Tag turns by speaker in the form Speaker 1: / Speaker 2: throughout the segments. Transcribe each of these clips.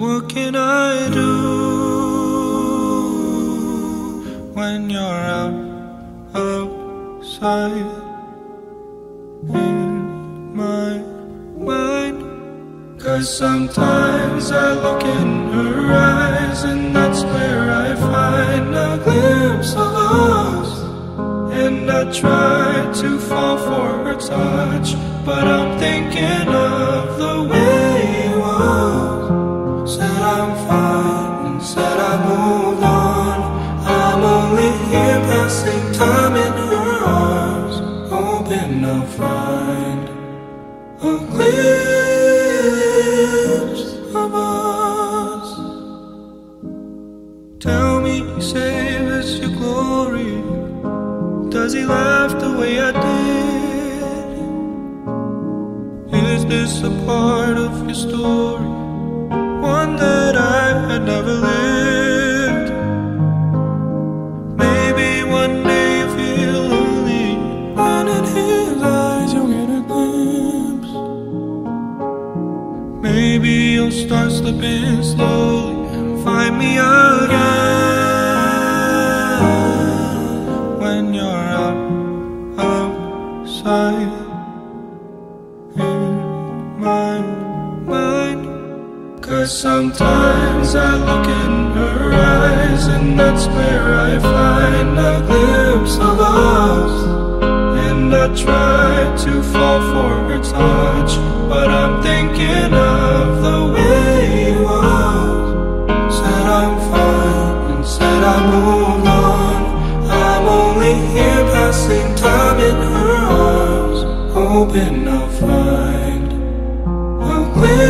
Speaker 1: what can I do when you're out outside in my mind? Cause sometimes I look in her eyes, and that's where I find a glimpse of us. And I try to fall for her touch, but I'm thinking of Here passing time in her arms, hoping I'll find a glimpse of us. Tell me, save us your glory. Does he laugh the way I did? Is this a part of your story? One that I had never lived? Maybe you'll start slipping slowly and find me again when you're out outside in my mind. Cause sometimes I look in her eyes, and that's where I find a glimpse of us. And I try to fall for her touch, but I'm thinking of the way you was. Said I'm fine and said I moved on. I'm only here passing time in her arms, hoping I'll find a glimpse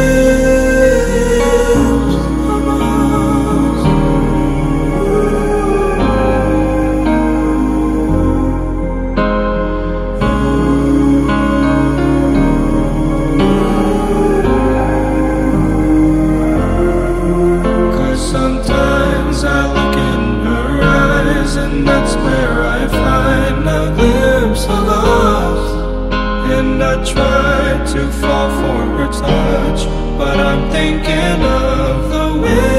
Speaker 1: I try to fall for her touch, but I'm thinking of the way